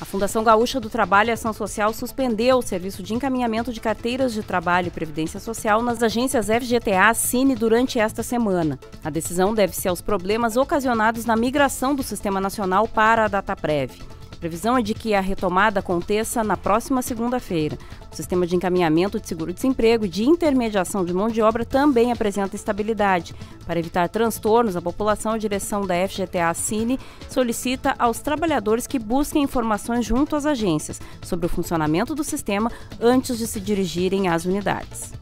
A Fundação Gaúcha do Trabalho e Ação Social suspendeu o serviço de encaminhamento de carteiras de trabalho e previdência social nas agências FGTA Cine durante esta semana. A decisão deve-se aos problemas ocasionados na migração do Sistema Nacional para a DataPrev previsão é de que a retomada aconteça na próxima segunda-feira. O sistema de encaminhamento de seguro-desemprego e de intermediação de mão de obra também apresenta estabilidade. Para evitar transtornos, a população, a direção da FGTA Cine solicita aos trabalhadores que busquem informações junto às agências sobre o funcionamento do sistema antes de se dirigirem às unidades.